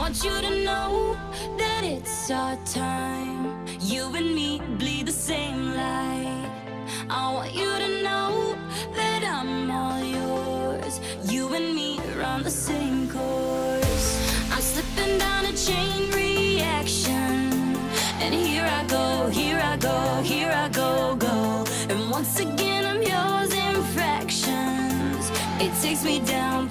want you to know that it's our time. You and me bleed the same light. I want you to know that I'm all yours. You and me run the same course. I'm slipping down a chain reaction. And here I go, here I go, here I go, go. And once again, I'm yours in fractions. It takes me down,